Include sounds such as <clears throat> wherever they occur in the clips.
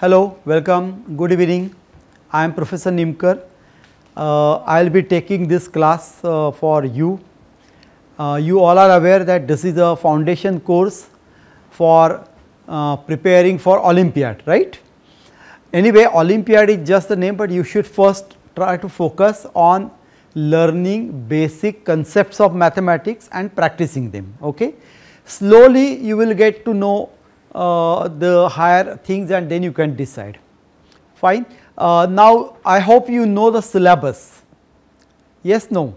Hello, welcome, good evening. I am Professor Nimkar. Uh, I will be taking this class uh, for you. Uh, you all are aware that this is a foundation course for uh, preparing for Olympiad, right. Anyway, Olympiad is just the name, but you should first try to focus on learning basic concepts of mathematics and practicing them. Okay. Slowly you will get to know uh, the higher things and then you can decide. Fine. Uh, now I hope you know the syllabus. Yes, no.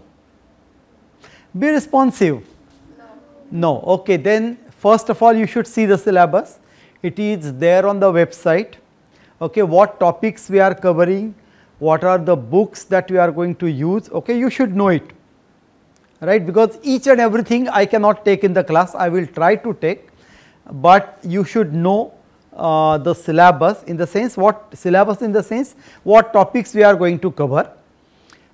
Be responsive. No. no. Okay. Then first of all you should see the syllabus. It is there on the website. Okay. What topics we are covering, what are the books that we are going to use, okay, you should know it, right, because each and everything I cannot take in the class, I will try to take, but you should know uh, the syllabus in the sense what syllabus in the sense what topics we are going to cover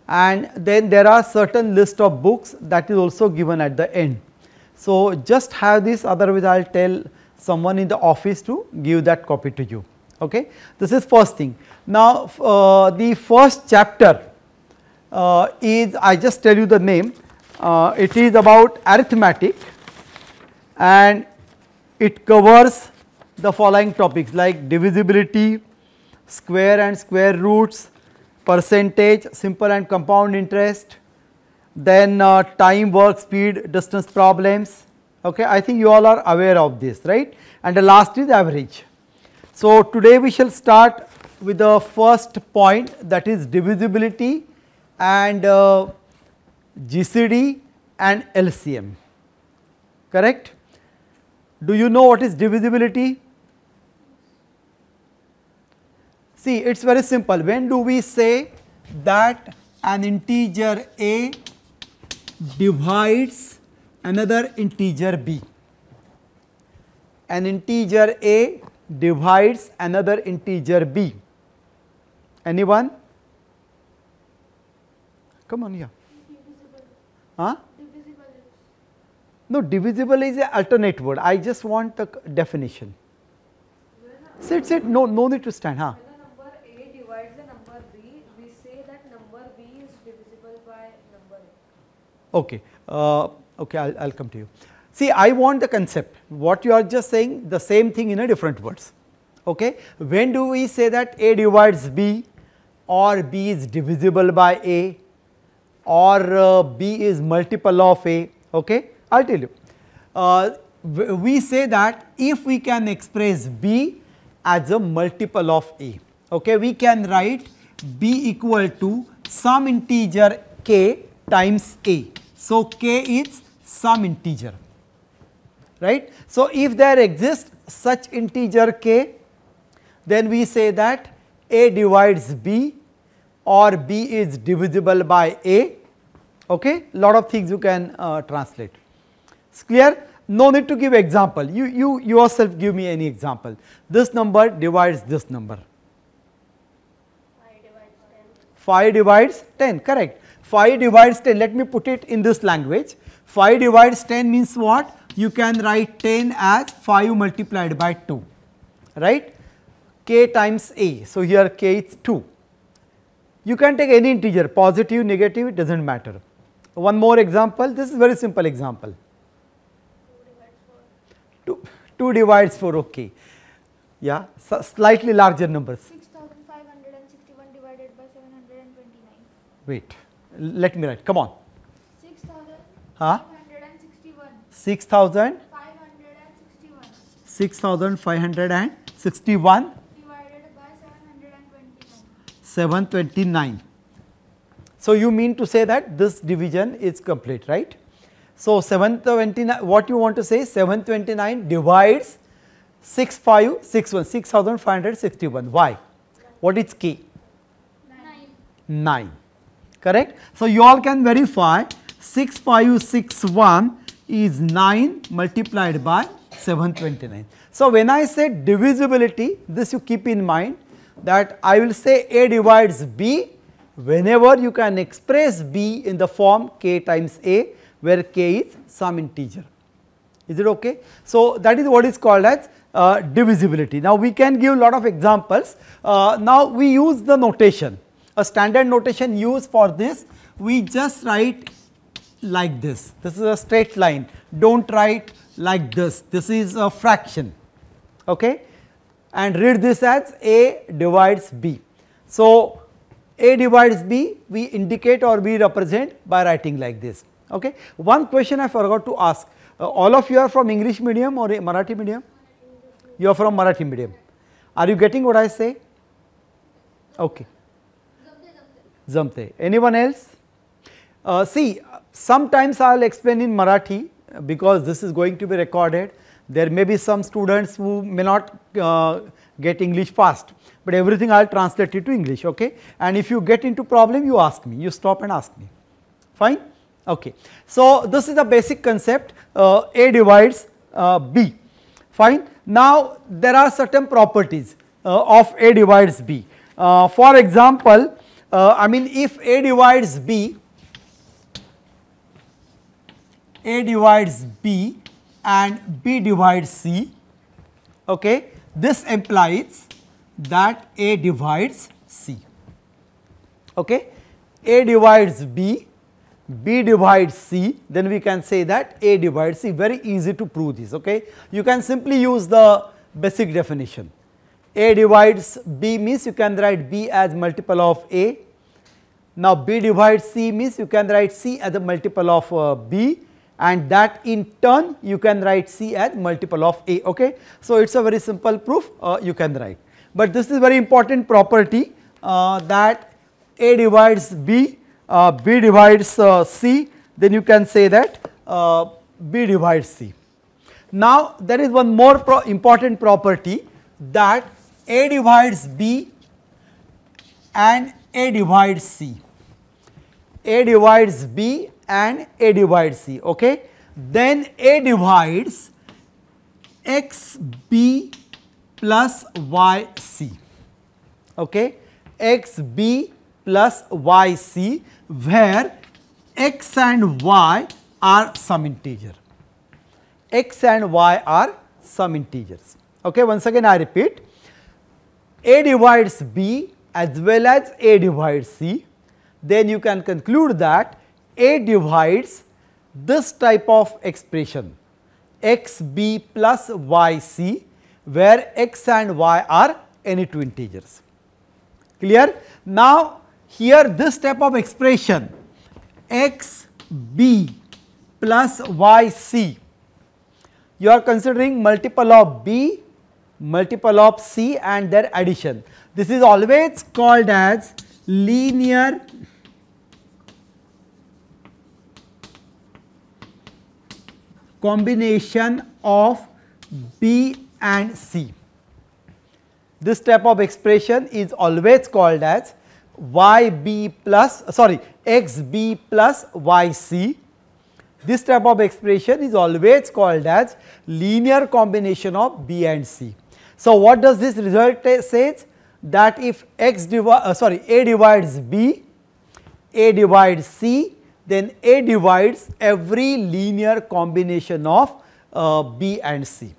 and then there are certain list of books that is also given at the end. So, just have this otherwise I will tell someone in the office to give that copy to you. Okay. This is first thing. Now, uh, the first chapter uh, is I just tell you the name, uh, it is about arithmetic and it covers the following topics like divisibility, square and square roots, percentage, simple and compound interest, then uh, time, work, speed, distance problems. Okay, I think you all are aware of this, right? And the last is average. So, today we shall start with the first point that is divisibility and uh, GCD and LCM, correct. Do you know what is divisibility? See, it is very simple. When do we say that an integer a divides another integer b? An integer a divides another integer b. Anyone? Come on here. Huh? No, divisible is an alternate word. I just want the definition. Sit, sit. No, no need to stand. Huh? When a number a divides a number b, we say that number b is divisible by number a. Okay. Uh, okay, I'll, I'll come to you. See, I want the concept. What you are just saying, the same thing in a different words. Okay. When do we say that a divides b or b is divisible by a or uh, b is multiple of a? Okay. I will tell you. Uh, we say that if we can express b as a multiple of a, okay, we can write b equal to some integer k times a. So, k is some integer, right. So, if there exists such integer k, then we say that a divides b or b is divisible by a, okay. lot of things you can uh, translate. It's clear? No need to give example, you, you yourself give me any example. This number divides this number. 5 divides 10. 5 divides 10, correct. 5 divides 10, let me put it in this language. 5 divides 10 means what? You can write 10 as 5 multiplied by 2, right? k times a. So, here k is 2. You can take any integer, positive, negative, it does not matter. One more example, this is very simple example. 2, 2 divides 4 okay yeah so slightly larger numbers. 6561 divided by 729 wait let me write come on. 6561 huh 6000 561 6561 divided by 729 729 so you mean to say that this division is complete right so 729 what you want to say? 729 divides 6561 6561 why? What is k 9 9 correct. So, you all can verify. 6561 is 9 multiplied by 729. So, when I say divisibility this you keep in mind that I will say A divides B. Whenever you can express B in the form k times A where k is some integer. Is it okay? So, that is what is called as uh, divisibility. Now, we can give lot of examples. Uh, now, we use the notation, a standard notation used for this, we just write like this, this is a straight line, do not write like this, this is a fraction okay? and read this as A divides B. So, A divides B we indicate or we represent by writing like this. Okay? One question I forgot to ask, uh, all of you are from English medium or Marathi medium? You are from Marathi medium. Are you getting what I say? Okay. Zamte. Anyone else? Uh, see, sometimes I will explain in Marathi because this is going to be recorded. There may be some students who may not uh, get English fast, but everything I will translate it to English. Okay? And if you get into problem, you ask me, you stop and ask me. Fine? Okay. So, this is the basic concept uh, A divides uh, B. Fine. Now, there are certain properties uh, of A divides B. Uh, for example, uh, I mean if A divides B, A divides B and B divides C, okay, this implies that A divides C. Okay. A divides B, B divides C, then we can say that A divides C, very easy to prove this. Okay. You can simply use the basic definition. A divides B means you can write B as multiple of A. Now, B divides C means you can write C as a multiple of uh, B and that in turn you can write C as multiple of A. Okay. So, it is a very simple proof uh, you can write, but this is very important property uh, that A divides B, B divides uh, C, then you can say that uh, B divides C. Now, there is one more pro important property that A divides B and A divides C. A divides B and A divides C, okay. Then A divides x b plus y c, okay. x b plus y c where x and y are some integer, x and y are some integers. Okay. Once again I repeat, A divides B as well as A divides C, then you can conclude that a divides this type of expression x b plus y c where x and y are any two integers. Clear? Now, here this type of expression x b plus y c you are considering multiple of b multiple of c and their addition. This is always called as linear combination of B and C. This type of expression is always called as yb plus sorry xb plus yc. This type of expression is always called as linear combination of B and C. So, what does this result says that if x uh, sorry A divides B, A divides C then A divides every linear combination of uh, B and C,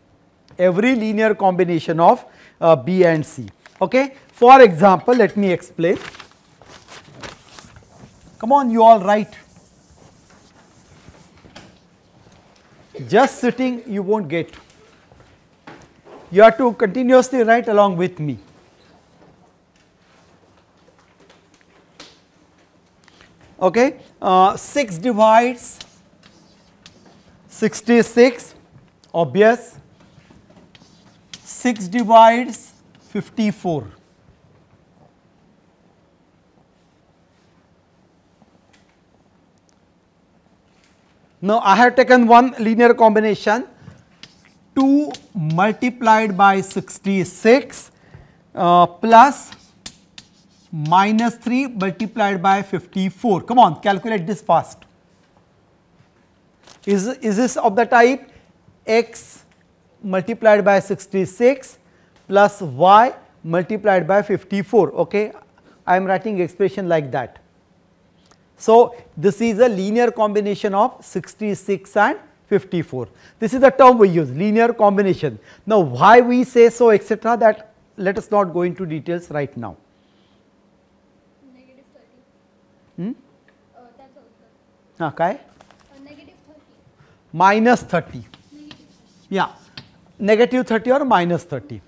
every linear combination of uh, B and C. Okay. For example, let me explain. Come on, you all write. Just sitting, you won't get. You have to continuously write along with me. okay uh, 6 divides 66 obvious 6 divides 54 now I have taken one linear combination 2 multiplied by 66 uh, plus minus 3 multiplied by 54. Come on, calculate this fast. Is, is this of the type x multiplied by 66 plus y multiplied by 54, okay. I am writing expression like that. So, this is a linear combination of 66 and 54. This is the term we use linear combination. Now, why we say so etc. that let us not go into details right now. Negative 30. Hmm? Uh. Okay. Uh, negative 30. Minus 30. Negative. Yeah. Negative 30 or minus 30.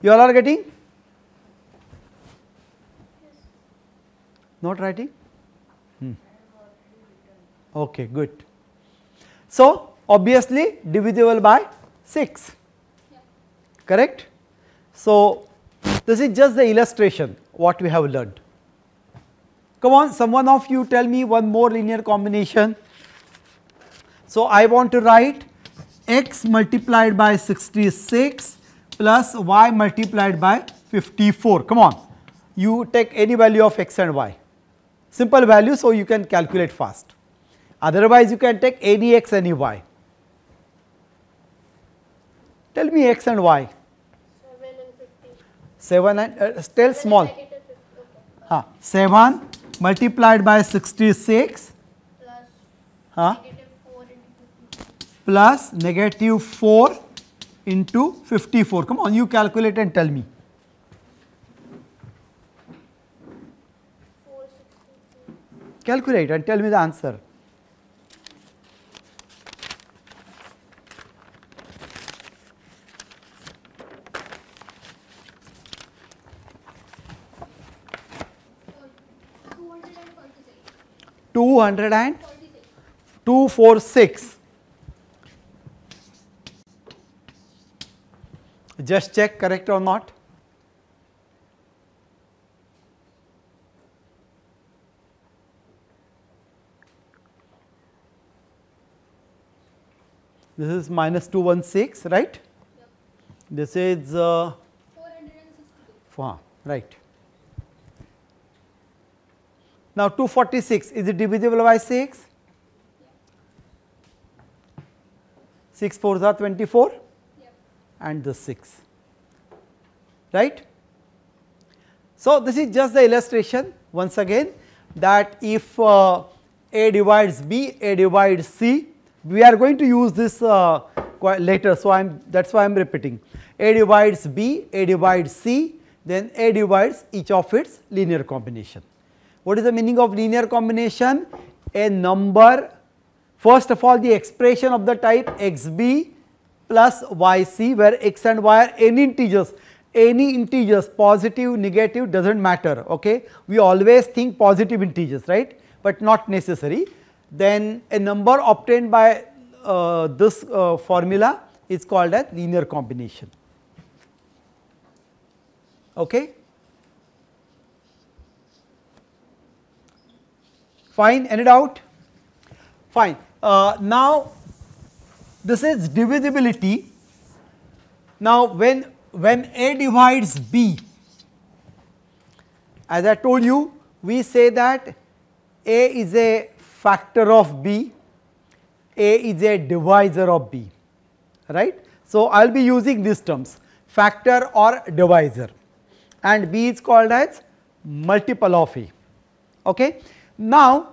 You all are getting? Yes. Not writing? Okay good. So obviously divisible by 6 Yeah. correct? So this is just the illustration what we have learned. Come on someone of you tell me one more linear combination. So i want to write x multiplied by 66 plus y multiplied by 54 come on. You take any value of x and y. Simple value so you can calculate fast otherwise you can take any x any y tell me x and y 7 and 50. 7 and uh, tell small Negative 50. Okay. huh, 7 multiplied by 66 Plus huh, negative 4 into 50. plus negative 4 into 54 come on you calculate and tell me 463. calculate and tell me the answer 200 and 246 just check correct or not this is minus 216 right Yep. this is uh, 462. Huh, right. Now 246 is it divisible by 6? 6 4s are 24 Yep. and the 6 right. So this is just the illustration once again that if uh, A divides B, A divides C, we are going to use this uh, later. So I am that is why I am repeating A divides B, A divides C, then A divides each of its linear combination. What is the meaning of linear combination? A number first of all the expression of the type xb plus yc where x and y are any integers. Any integers positive negative does not matter okay? We always think positive integers right? But not necessary. Then a number obtained by uh, this uh, formula is called as linear combination. Okay fine any doubt fine. Uh, now this is divisibility. Now when when a divides b as i told you we say that a is a factor of b a is a divisor of b right? So i will be using these terms factor or divisor. And b is called as multiple of a okay now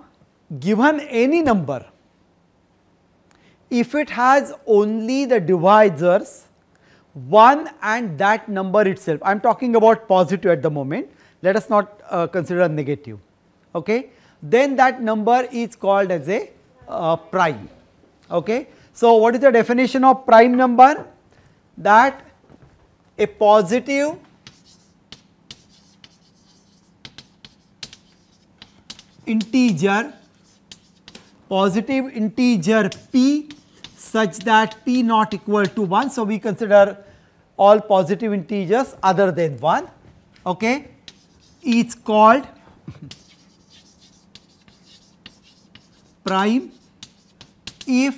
given any number if it has only the divisors 1 and that number itself, I am talking about positive at the moment, let us not uh, consider negative, okay. then that number is called as a uh, prime. Okay. So, what is the definition of prime number? That a positive integer positive integer p such that p not equal to 1. So, we consider all positive integers other than 1 okay is called prime if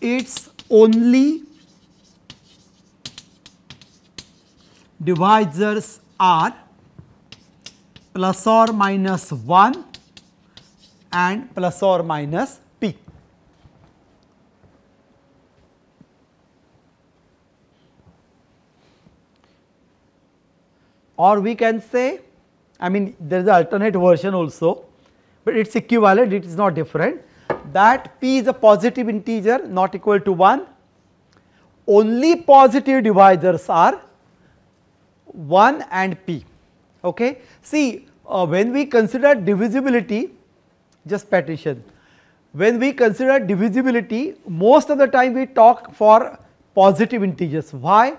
its only divisors are plus or minus 1 and plus or minus p. Or we can say, I mean there is an alternate version also, but it is equivalent, it is not different that p is a positive integer not equal to 1, only positive divisors are 1 and p. Okay. See uh, when we consider divisibility just pay attention when we consider divisibility most of the time we talk for positive integers. Why?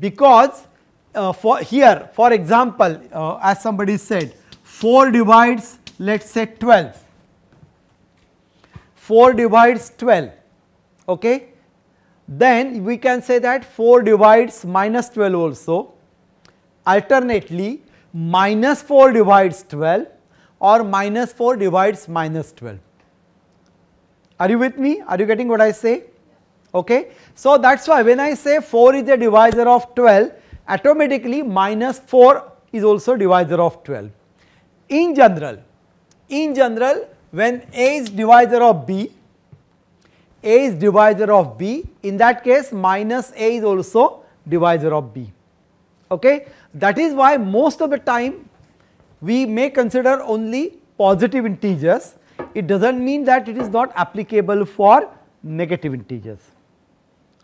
Because uh, for here for example uh, as somebody said 4 divides let us say 12 4 divides 12 okay? Then we can say that 4 divides minus 12 also. Alternately minus 4 divides 12 or minus 4 divides minus 12. Are you with me? Are you getting what I say? Okay. So, that is why when I say 4 is a divisor of 12 automatically minus 4 is also divisor of 12. In general, in general when A is divisor of B, A is divisor of B in that case minus A is also divisor of B. Okay. That is why most of the time we may consider only positive integers, it does not mean that it is not applicable for negative integers.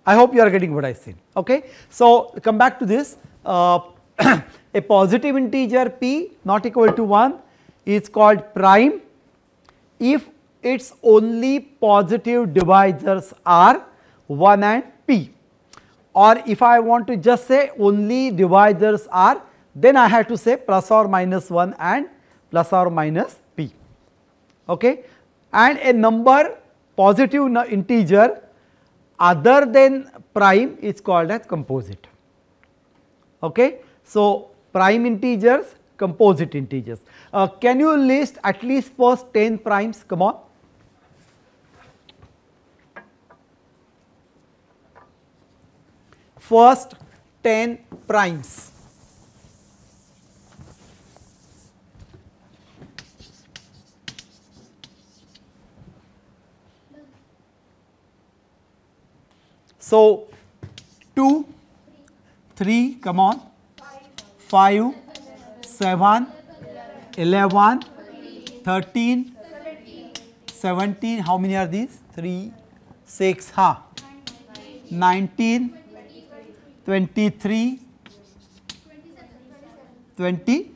I hope you are getting what I said. Okay. So, come back to this uh, <clears throat> a positive integer p not equal to 1 is called prime if its only positive divisors are 1 and p or if I want to just say only divisors are then I have to say plus or minus 1 and plus or minus p. Okay? And a number positive integer other than prime is called as composite. Okay? So prime integers composite integers. Uh, can you list at least first 10 primes? Come on. First 10 primes. So, 2, 3, come on, 5, 7, 11, 13, 17, how many are these? 3, 6, huh? 19, 23, 20,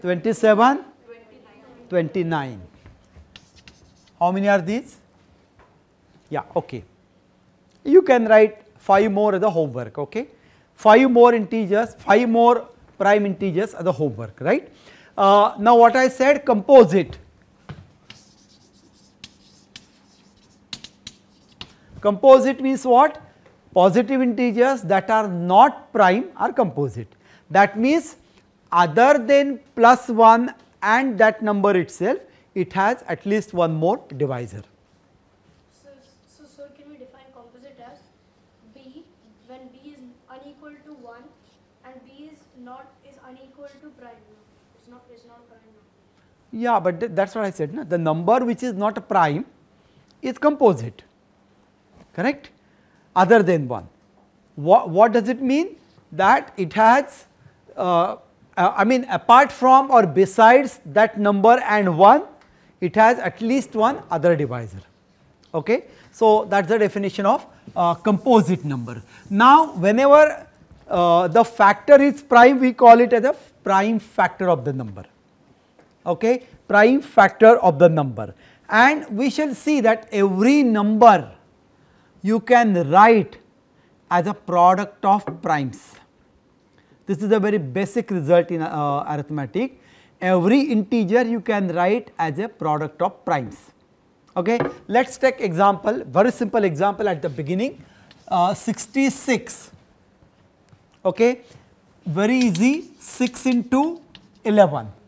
27, 29. How many are these? Yeah, okay. You can write 5 more as the homework, okay. 5 more integers, 5 more prime integers as the homework, right. Uh, now what I said composite. Composite means what? positive integers that are not prime are composite. That means other than plus 1 and that number itself, it has at least one more divisor. So, so sir, can we define composite as b when b is unequal to 1 and b is not is unequal to prime? It's not it's not prime. Yeah, but th that is what I said. Na? The number which is not a prime is composite, correct? other than 1. What, what does it mean? That it has uh, uh, I mean apart from or besides that number and 1 it has at least one other divisor. Okay. So, that is the definition of uh, composite number. Now, whenever uh, the factor is prime we call it as a prime factor of the number. Okay. Prime factor of the number and we shall see that every number you can write as a product of primes. This is a very basic result in uh, arithmetic. Every integer you can write as a product of primes. Okay. Let us take example, very simple example at the beginning, uh, 66. Okay. Very easy, 6 into 11.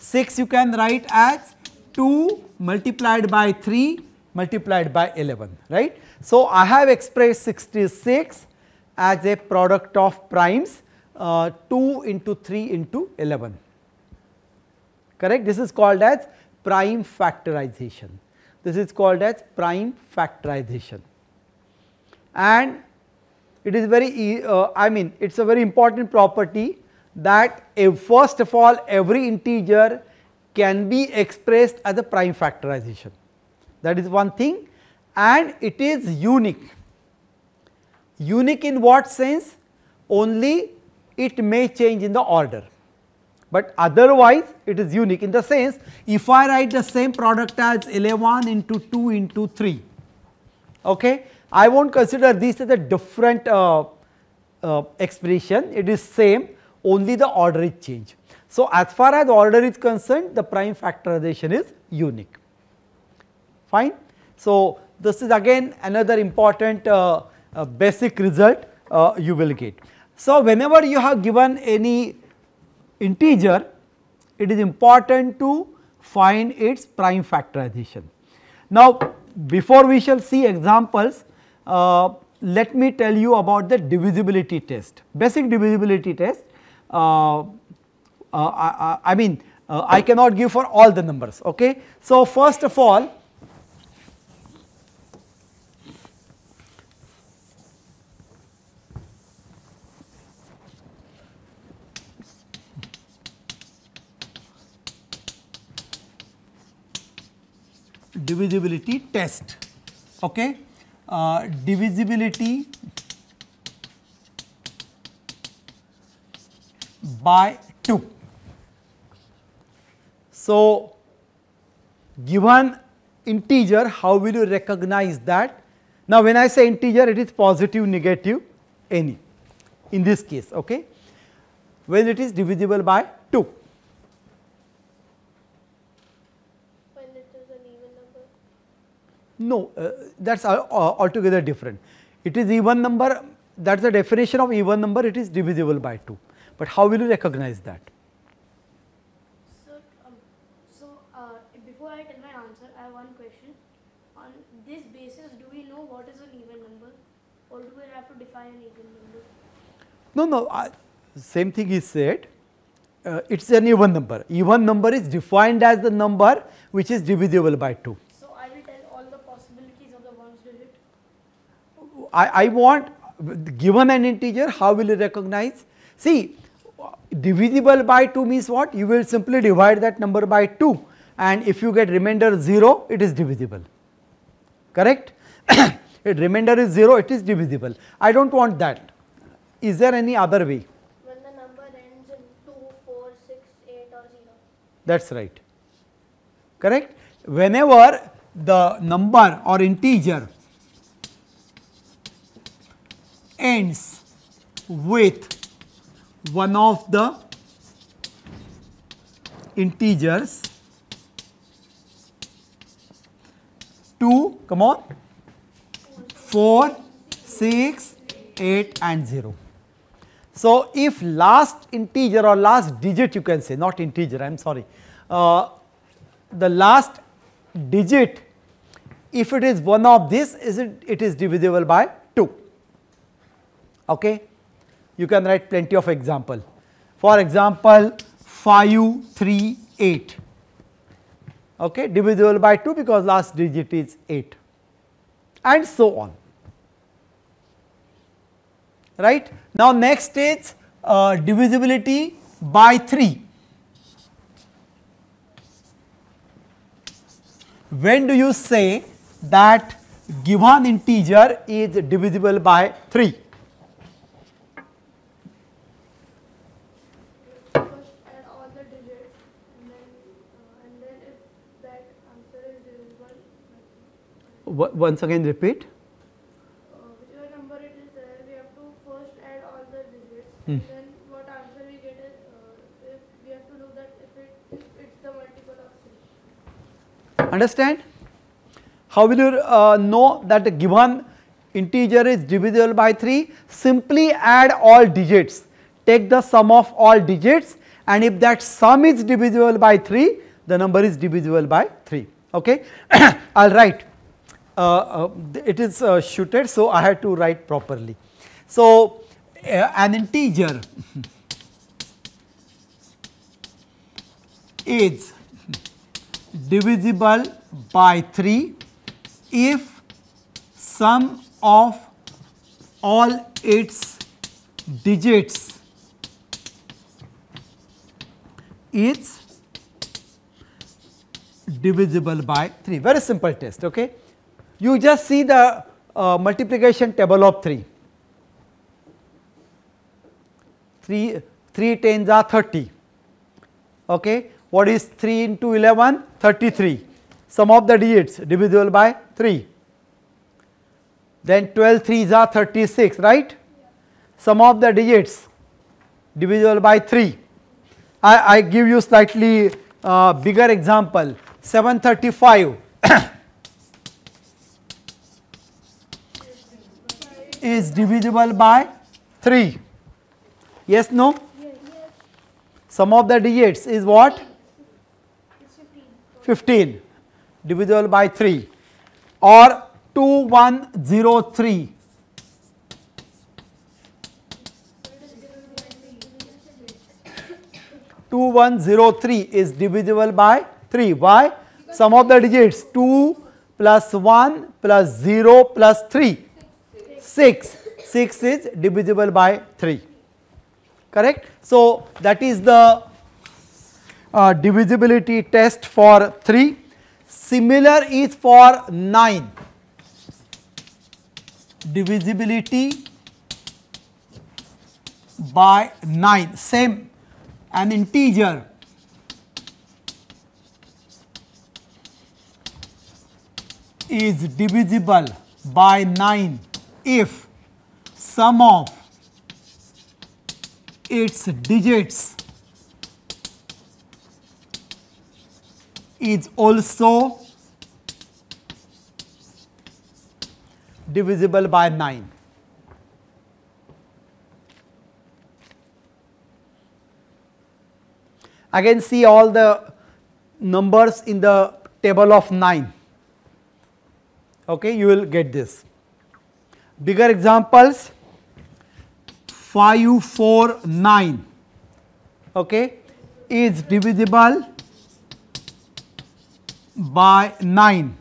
6 you can write as 2 multiplied by 3 multiplied by 11, right. So, I have expressed 66 as a product of primes uh, 2 into 3 into 11, correct. This is called as prime factorization. This is called as prime factorization and it is very uh, I mean it is a very important property that first of all every integer can be expressed as a prime factorization. That is one thing. And it is unique. Unique in what sense? Only it may change in the order, but otherwise it is unique in the sense if I write the same product as 11 into 2 into 3, okay, I will not consider this as a different uh, uh, expression, it is same only the order is changed. So, as far as order is concerned the prime factorization is unique fine. So, this is again another important uh, uh, basic result uh, you will get. So, whenever you have given any integer it is important to find its prime factorization. Now, before we shall see examples uh, let me tell you about the divisibility test. Basic divisibility test I, I, mean uh, I cannot give for all the numbers. Okay. So, first of all divisibility test. Okay. Uh, divisibility by 2. So, given integer how will you recognize that? Now, when I say integer it is positive, negative, any in this case. Okay. When it is divisible by 2. When it is an even number. No, uh, that is uh, altogether different. It is even number that is the definition of even number it is divisible by 2, but how will you recognize that? So, um, so uh, before I tell my answer, I have one question. On this basis, do we know what is an even number, or do we have to define an even number? No, no, uh, same thing is said, uh, it is an even number. Even number is defined as the number which is divisible by 2. So I will tell all the possibilities of the ones digit. I, I want given an integer how will you recognize? See divisible by 2 means what? You will simply divide that number by 2 and if you get remainder 0 it is divisible correct. <coughs> if remainder is 0 it is divisible. I do not want that. Is there any other way? When the number ends in 2, 4, 6, 8 or 0. That is right correct. Whenever the number or integer ends with one of the integers 2 come on 4 6 8 and 0 so if last integer or last digit you can say not integer i am sorry uh, the last digit if it is one of this is it, it is divisible by 2 okay you can write plenty of example. For example 5 3 8 okay divisible by 2 because last digit is 8 and so on. Right? Now next is uh, divisibility by 3 when do you say that given integer is divisible by 3? First add all the digits and then, uh, and then if that answer is divisible, like, Once again repeat. uh, whichever number it is there, we have to first add all the digits. And then what answer we get is, uh, if we have to know that if it if it's the multiple of 3. Understand? How will you uh, know that a given integer is divisible by 3? Simply add all digits. Take the sum of all digits and if that sum is divisible by 3, the number is divisible by 3. Okay? <coughs> I will write. Uh, uh, it is uh, shooted, so I had to write properly. So, an integer. <laughs> Is divisible by 3 if sum of all its digits is divisible by 3 very simple test okay you just see the uh, multiplication table of 3 3 3 tens are 30 okay? What is 3 into 11 33 sum of the digits divisible by 3 then 12 3s are 36 right? Sum of the digits divisible by 3 I, I give you slightly uh, bigger example. 735 <coughs> is divisible by 3 yes no? Sum of the digits is what? It's 15. 15 divisible by 3 or 2103 2103 is divisible by 3 why? Sum of the digits 2 plus 1 plus 0 plus 3 6 6 is divisible by 3 correct? So that is the uh, divisibility test for 3 similar is for 9 divisibility by 9 same. An integer. Is divisible by 9 if sum of its digits is also divisible by 9. Again see all the numbers in the table of 9, okay, you will get this. Bigger examples 5, 4, 9 okay, is divisible by 9.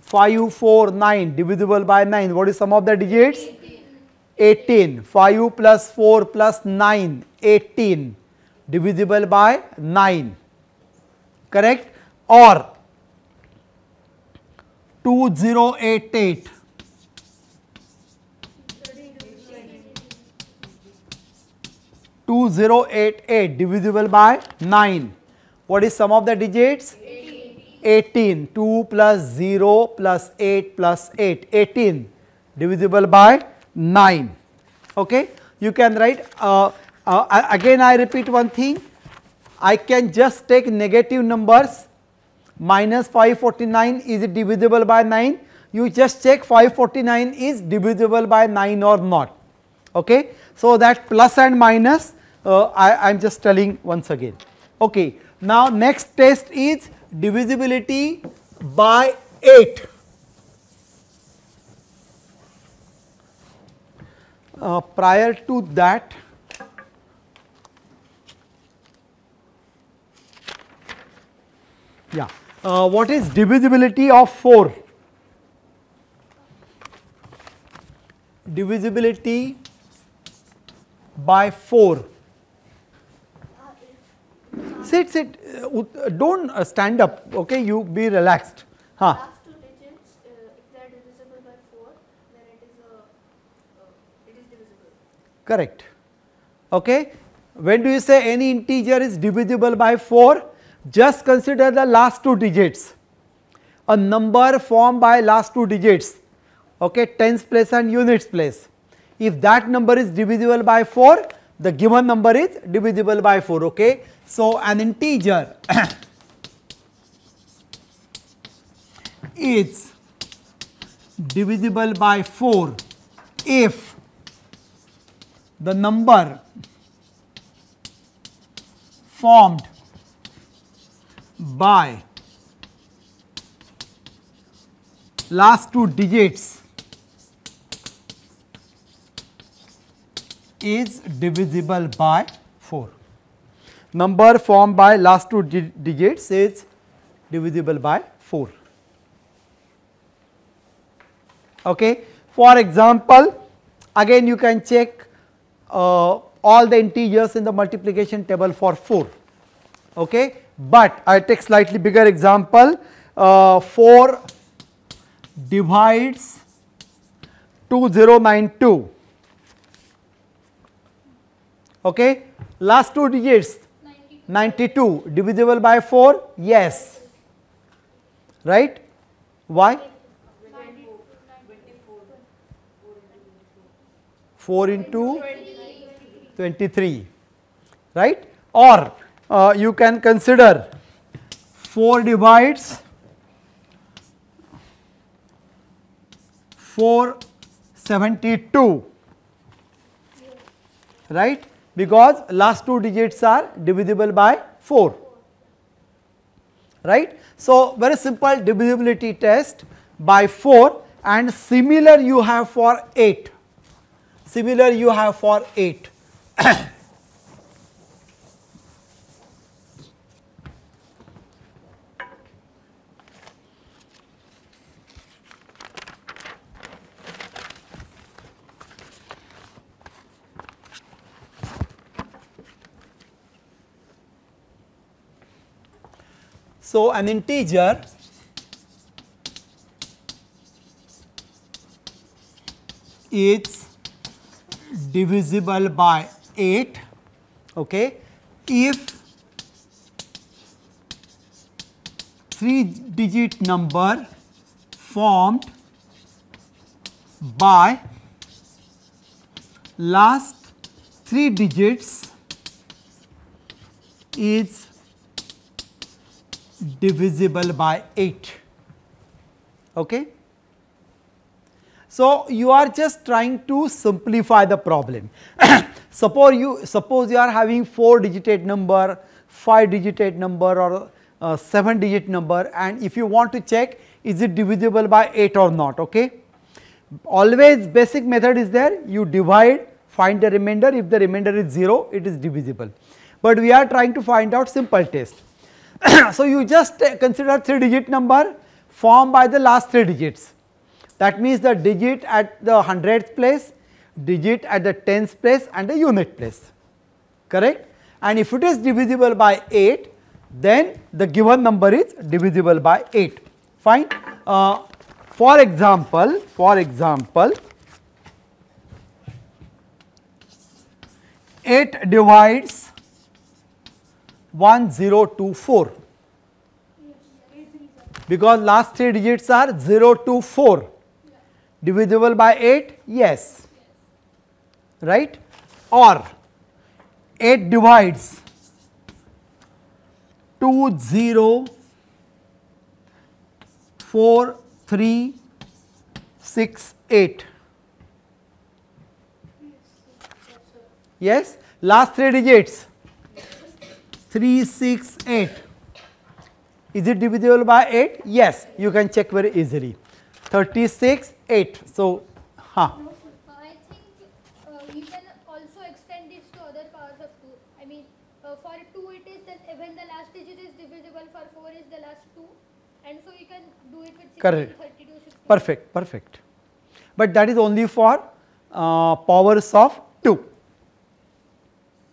5, 4, 9 divisible by 9. What is sum of the digits? 18. 5 plus 4 plus 9, 18 divisible by 9. Correct? Or 2088 2088 divisible by 9. What is sum of the digits? 18. 2 plus 0 plus 8 plus 8. 18 divisible by 9. Okay. You can write uh, uh, again I repeat one thing. I can just take negative numbers minus 549 is divisible by 9 you just check 549 is divisible by 9 or not okay so that plus and minus uh, i am just telling once again okay now next test is divisibility by 8 uh, prior to that Yeah. Uh, what is divisibility of 4? Divisibility by 4. Sit, sit, uh, don't uh, stand up, okay, you be relaxed. Huh. Last two digits, uh, if they are divisible by 4, then it is a, uh, it is divisible. Correct. Okay. When do you say any integer is divisible by 4? Just consider the last two digits. A number formed by last two digits, okay, tens place and units place. If that number is divisible by 4, the given number is divisible by 4, okay. So, an integer <coughs> is divisible by 4 if the number formed by last two digits is divisible by 4. Number formed by last two di- digits is divisible by 4. Okay. For example, again you can check uh, all the integers in the multiplication table for 4 okay, but I take slightly bigger example uh, 4 divides 2092 okay? Last two digits. 92 divisible by 4 yes. Right? Why? 4 into 23 right? Or uh, you can consider 4 divides 472 right because last two digits are divisible by 4 right. So, very simple divisibility test by 4 and similar you have for 8 similar you have for 8 <coughs> So, an integer is divisible by 8 okay, if 3 digit number formed by last 3 digits is divisible by 8. Okay. So, you are just trying to simplify the problem. <coughs> suppose you suppose you are having 4 digit number, 5 digit number or uh, 7 digit number and if you want to check is it divisible by 8 or not. Okay. Always basic method is there you divide find the remainder if the remainder is 0 it is divisible. But we are trying to find out simple test. <coughs> so, you just consider 3 digit number formed by the last 3 digits. That means the digit at the hundredth place, digit at the tenth place and the unit place, correct. And if it is divisible by 8, then the given number is divisible by 8, fine. Uh, for example, for example, 8 divides 1024 because last 3 digits are 0 to 4 divisible by 8 yes. Right? Or 8 divides 2 0 4 3 6 8 yes? Last 3 digits 3, 6, 8. Is it divisible by 8? Yes, you can check very easily. 36, 8. So, huh. I think uh, we can also extend this to other powers of 2. I mean, uh, for 2 it is that when the last digit is divisible, for 4 is the last 2. And so you can do it with 16, Correct. 32, 16. Perfect, perfect. But that is only for uh, powers of 2.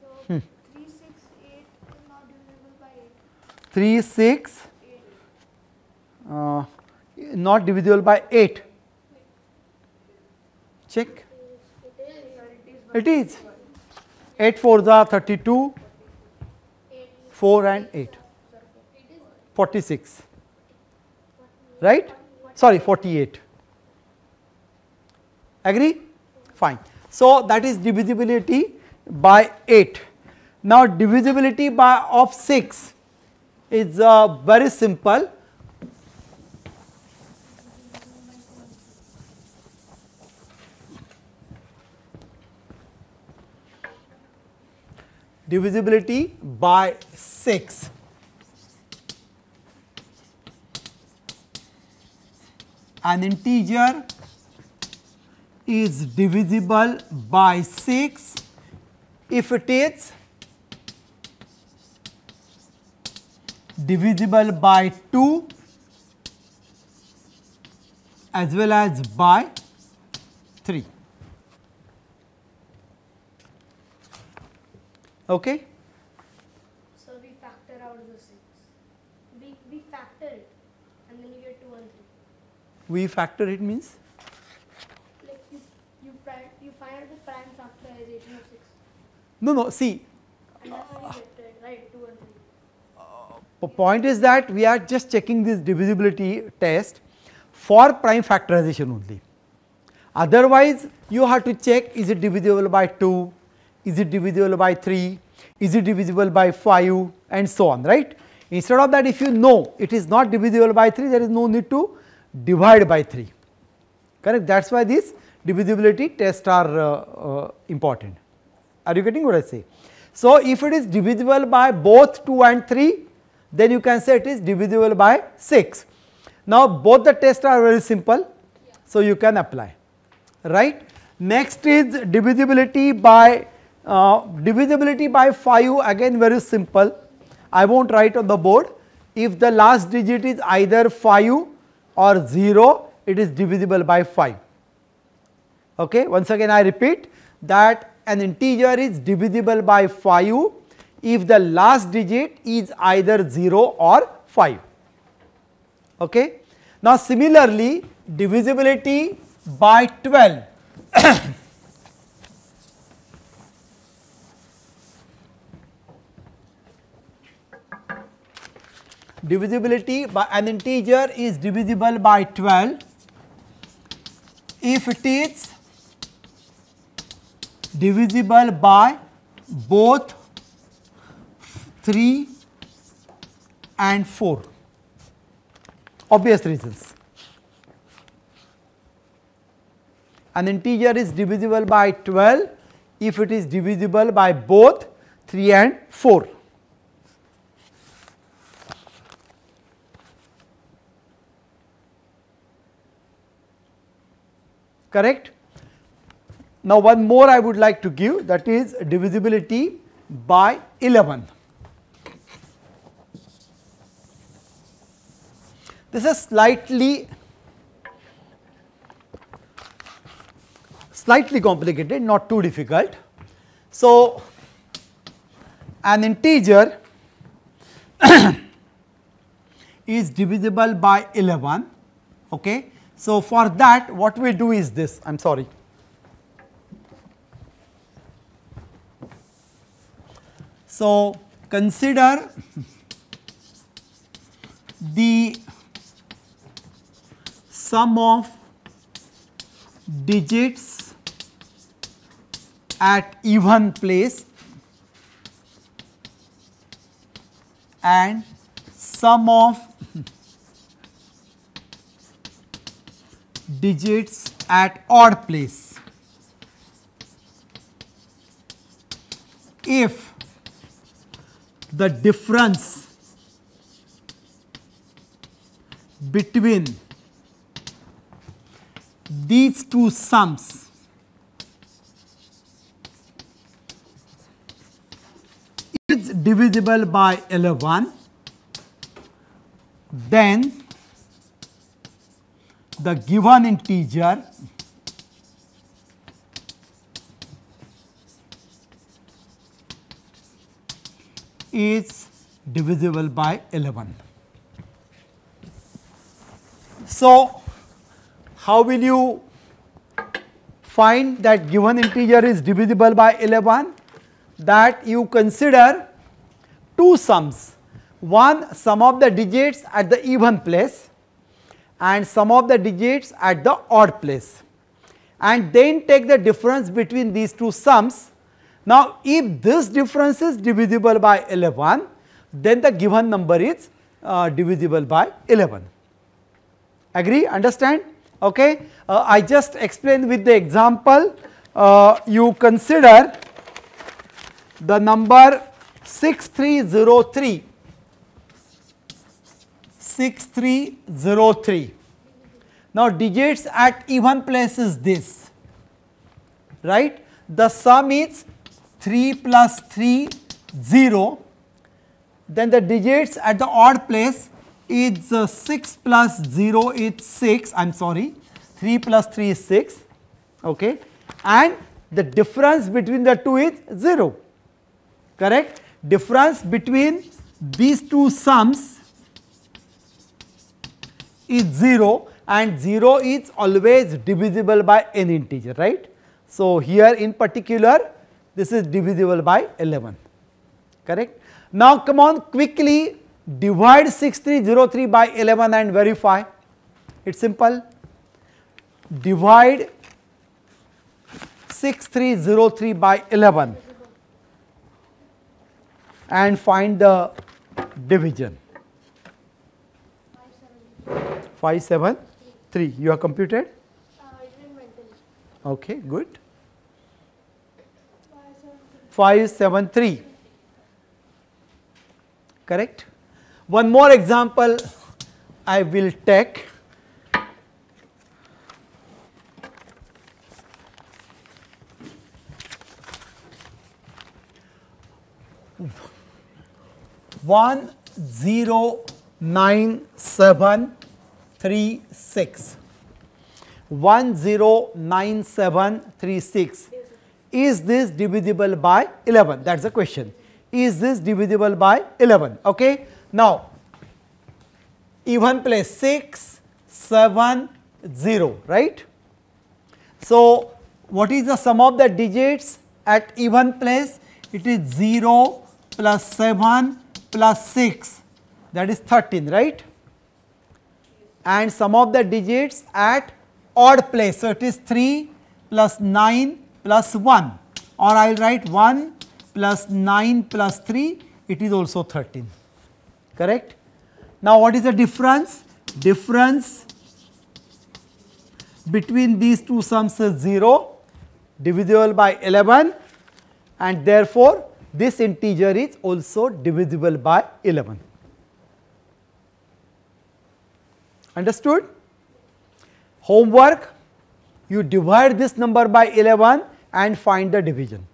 So 3, 6, 8 is not divisible by 8. 3, 6, uh, not divisible by 8. Check. It is. 8 4s are 32, 4 and 8. 46. Right? Sorry, 48. Agree? Fine. So, that is divisibility by 8. Now, divisibility by of 6 is uh, very simple. Divisibility by 6. An integer is divisible by 6 if it is divisible by 2 as well as by 3. Okay? So we factor out the 6. We factor it, and then you get 2 and 3. We factor it means? Like you, you, pri- you find out the prime factorization of 6. No, no, see, And that's how you get to it, right? 2 and 3. The point is that we are just checking this divisibility test for prime factorization only. Otherwise, you have to check is it divisible by 2, is it divisible by 3, is it divisible by 5 and so on, right. Instead of that if you know it is not divisible by 3, there is no need to divide by 3, correct. That is why these divisibility tests are uh, uh, important. Are you getting what I say? So, if it is divisible by both 2 and 3, then you can say it is divisible by 6. Now, both the tests are very simple, so you can apply right. Next is divisibility by uh, divisibility by 5 again very simple. I not write on the board. If the last digit is either 5 or 0, it is divisible by 5. Okay. Once again I repeat that an integer is divisible by 5 if the last digit is either 0 or 5. Okay. Now similarly divisibility by 12 <coughs> divisibility by an integer is divisible by 12 if it is divisible by both 3 and 4 obvious reasons an integer is divisible by 12 if it is divisible by both 3 and 4. Correct? Now, one more I would like to give that is divisibility by 11. This is slightly slightly complicated not too difficult. So, an integer <coughs> is divisible by 11 okay. So, for that what we do is this I am sorry. So, consider <laughs> the sum of digits at even place and sum of digits at odd place. If the difference between these two sums is divisible by 11 then the given integer is divisible by 11. So, how will you find that given integer is divisible by 11? That you consider two sums, one sum of the digits at the even place and sum of the digits at the odd place and then take the difference between these two sums. Now, if this difference is divisible by 11, then the given number is uh, divisible by 11. Agree? Understand? Okay. Uh, I just explained with the example. Uh, you consider the number 6303 6303. Now, digits at even place is this, right. The sum is 3 plus 3 0, then the digits at the odd place is uh, 6 plus 0 is 6, I am sorry, 3 plus 3 is 6, okay, and the difference between the two is 0, correct. Difference between these two sums is 0 and 0 is always divisible by n integer right. So, here in particular this is divisible by 11 correct. Now, come on quickly divide 6303 by 11 and verify. It is simple. Divide 6303 by 11 and find the division. 573 you have computed? Okay good. 573 correct one more example i will take. one zero nine seven three six. 109736 is this divisible by 11 that is the question. Is this divisible by 11 okay now even place 6 7 0 right? So what is the sum of the digits at even place it is 0 plus 7 plus 6 that is 13 right? And sum of the digits at odd place. So, it is 3 plus 9 plus 1 or I will write 1 plus 9 plus 3 it is also 13 correct. Now, what is the difference? Difference between these two sums is 0 divisible by 11 and therefore, this integer is also divisible by 11. Understood? Homework, you divide this number by 11 and find the division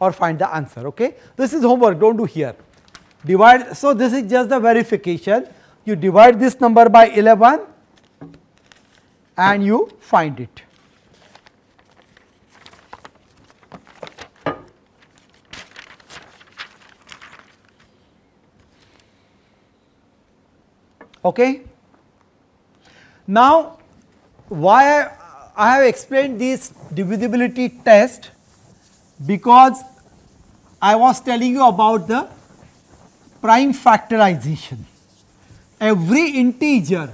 or find the answer. Okay? This is homework, do not do here. Divide, so this is just the verification. You divide this number by 11 and you find it. Okay? Now, why I, I have explained this divisibility test because I was telling you about the prime factorization. Every integer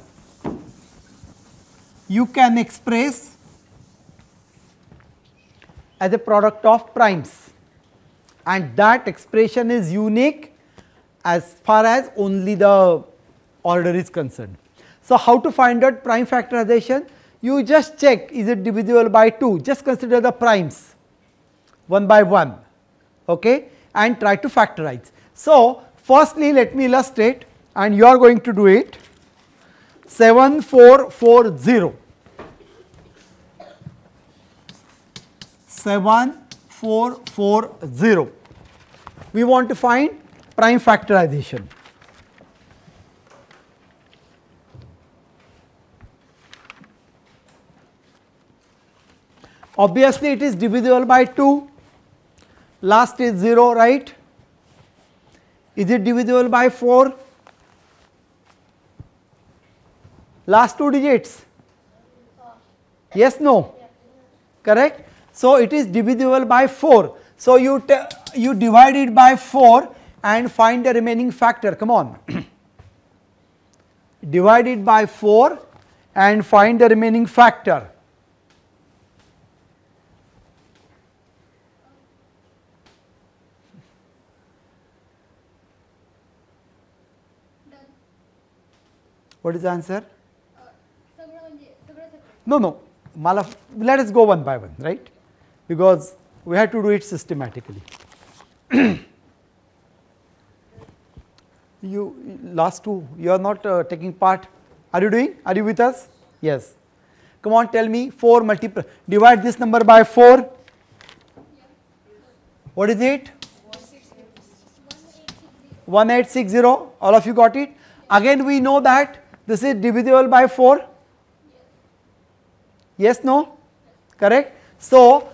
you can express as a product of primes and that expression is unique as far as only the order is concerned. So, how to find out prime factorization? You just check is it divisible by 2, just consider the primes one by one okay, and try to factorize. So, firstly let me illustrate and you are going to do it. 7440 7440 we want to find prime factorization. Obviously it is divisible by 2 last is 0 right is it divisible by 4 last two digits. Yes no. Correct? So it is divisible by 4 so you you divide it by 4 and find the remaining factor. Come on. <clears throat> Divide it by 4 and find the remaining factor What is the answer? No, no, let us go one by one, right? Because we have to do it systematically. you last two, you are not uh, taking part. Are you doing? Are you with us? Yes. Come on, tell me 4 multiply, divide this number by 4. What is it? 1860. 1860. All of you got it? Again, we know that this is divisible by 4. Yes, no? Correct? So,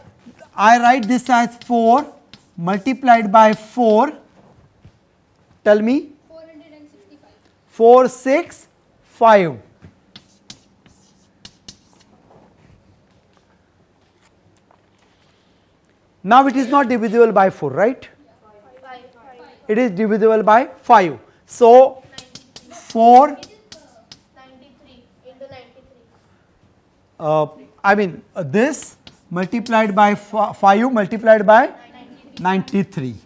I write this as 4 multiplied by 4. Tell me 465. 4, 6, 5. Now it is not divisible by 4, right? It is divisible by 5. So 4, 93 into 93. Uh, I mean uh, this multiplied by fi- 5 multiplied by 93.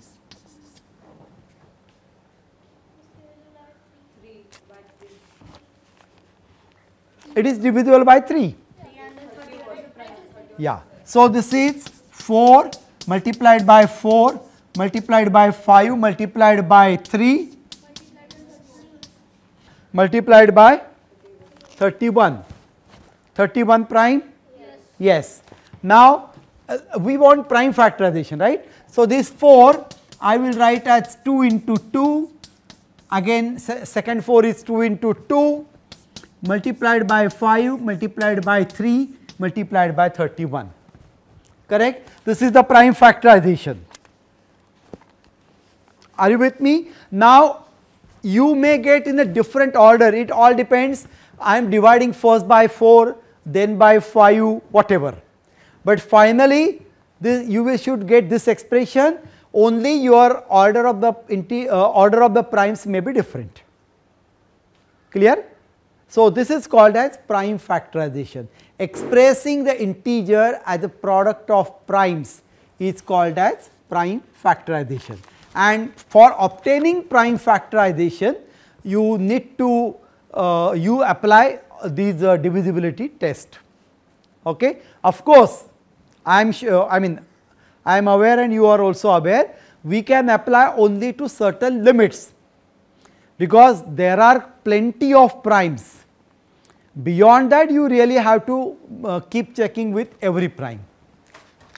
It is divisible by 3. Yeah. So this is 4 multiplied by 4 multiplied by 5 multiplied by 3 multiplied by 31. 31 prime? Yes. Now uh, we want prime factorization, right? So this 4 I will write as 2 into 2 again se- second 4 is 2 into 2 multiplied by 5 multiplied by 3 multiplied by 31 correct? This is the prime factorization. Are you with me? Now you may get in a different order. It all depends. I am dividing first by 4 then by 5 whatever. But finally this you should get this expression only your order of the uh, order of the primes may be different. Clear? So this is called as prime factorization. Expressing the integer as a product of primes is called as prime factorization. And for obtaining prime factorization you need to uh, you apply these uh, divisibility test. Okay? Of course i am sure i mean i am aware and you are also aware we can apply only to certain limits because there are plenty of primes. Beyond that you really have to uh, keep checking with every prime.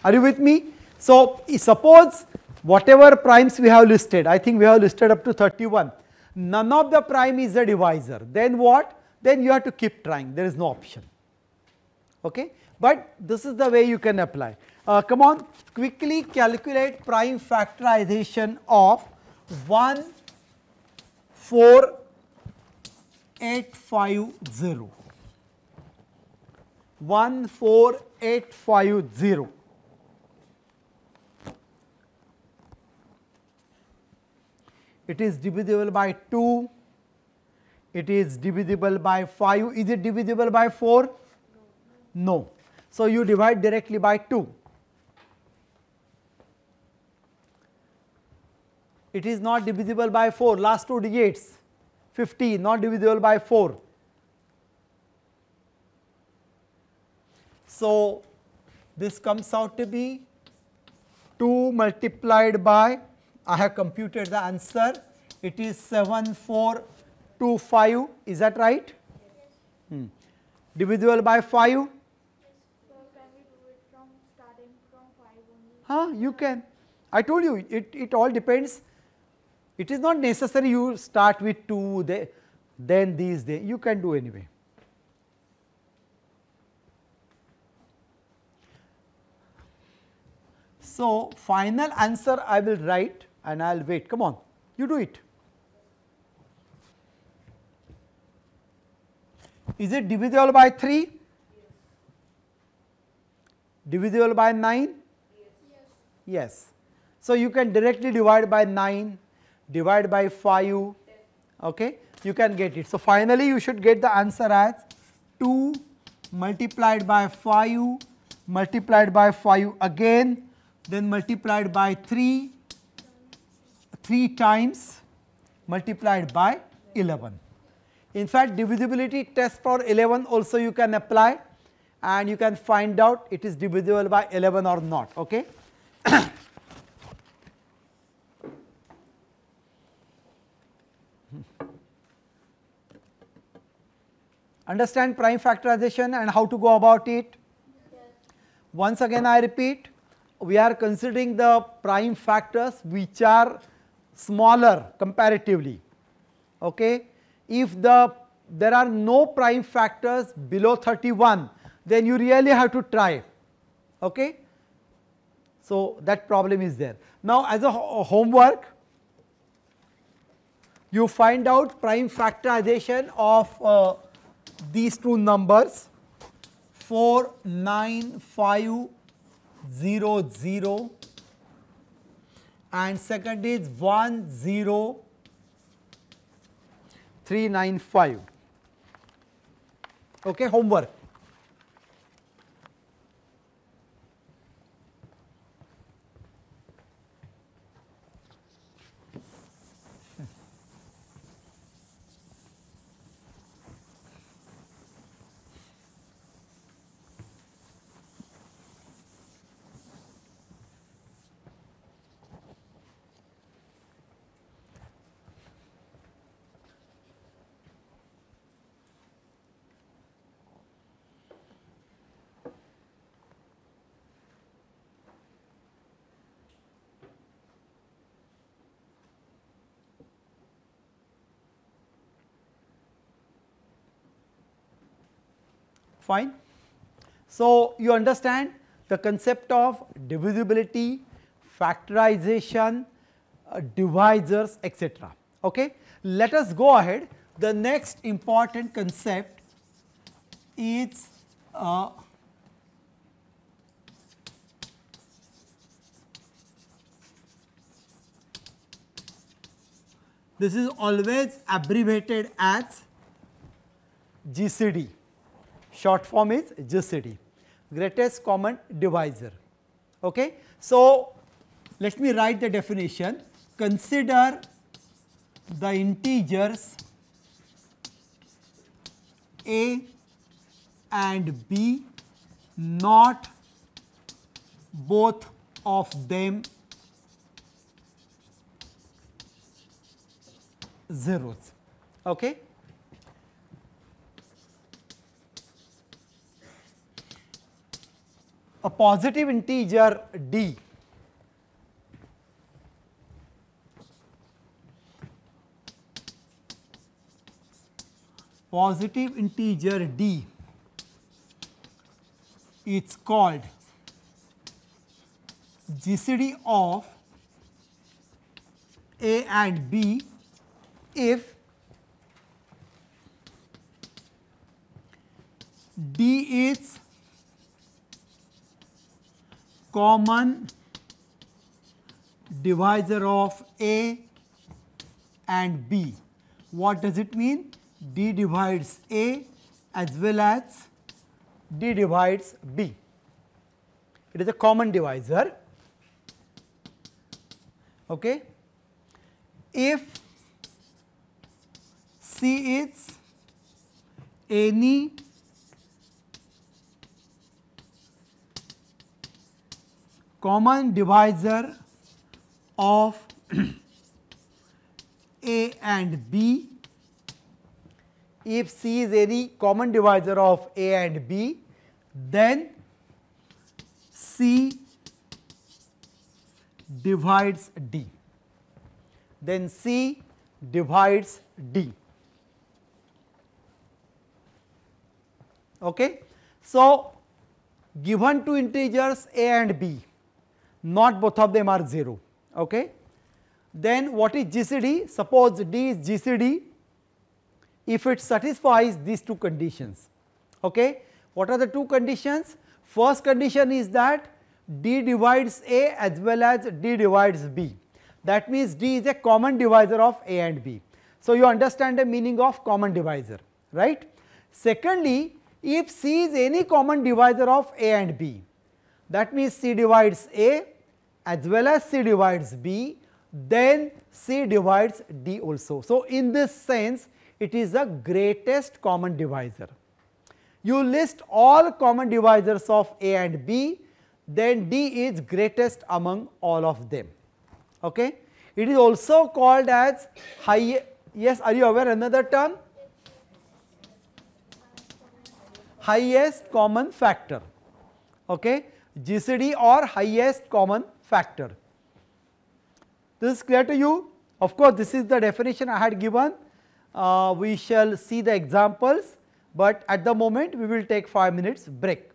Are you with me? So suppose whatever primes we have listed i think we have listed up to 31 none of the prime is a divisor. Then what? Then you have to keep trying. There is no option. Okay? But this is the way you can apply. Uh, come on. Quickly calculate prime factorization of 1 4 850 14850 it is divisible by 2 it is divisible by 5 is it divisible by 4 no. So you divide directly by 2 it is not divisible by 4 last two digits. 50 not divisible by 4 so this comes out to be 2 multiplied by I have computed the answer it is 7425 is that right hmm. divisible by 5 So can we do it from starting from 5 only? Huh, you can. I told you it, it all depends. It is not necessary you start with 2, they, then these, they, you can do anyway. So, final answer I will write and I will wait. Come on, you do it. Is it divisible by 3? Divisible by 9? Yes. So, you can directly divide by 9, divide by 5, okay? you can get it. So, finally, you should get the answer as 2 multiplied by 5 multiplied by 5 again, then multiplied by 3, 3 times multiplied by 11. In fact, divisibility test for 11 also you can apply and you can find out it is divisible by 11 or not. Okay? <coughs> Understand prime factorization and how to go about it? Once again I repeat, we are considering the prime factors which are smaller comparatively. Okay? If the there are no prime factors below 31, then you really have to try. Okay? So, that problem is there. Now, as a ho- homework, you find out prime factorization of uh, these two numbers 49500 and second is 10395 okay homework fine. So, you understand the concept of divisibility, factorization, uh, divisors etc. Okay. Let us go ahead. The next important concept is uh, this is always abbreviated as GCD short form is GCD greatest common divisor. Okay. So, let me write the definition consider the integers a and b not both of them zeros. Okay. A positive integer d. Positive integer d. It's called GCD of a and b if d is common divisor of A and B. What does it mean? D divides A as well as D divides B. It is a common divisor. Okay. If C is any common divisor of A and B. If C is any common divisor of A and B, then C divides D. Then C divides D. Okay. So, given two integers A and B, not both of them are 0. Okay. Then what is GCD? Suppose D is GCD if it satisfies these two conditions. Okay. What are the two conditions? First condition is that D divides A as well as D divides B. That means D is a common divisor of A and B. So, you understand the meaning of common divisor, right. Secondly, if C is any common divisor of A and B, that means C divides A as well as C divides B, then C divides D also. So, in this sense it is the greatest common divisor. You list all common divisors of A and B, then D is greatest among all of them. Okay. It is also called as high, yes are you aware another term? Highest common factor. Okay. GCD or highest common factor. This is clear to you? Of course, this is the definition I had given. Uh, we shall see the examples, but at the moment we will take 5 minutes break.